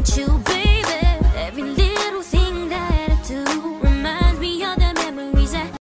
want you.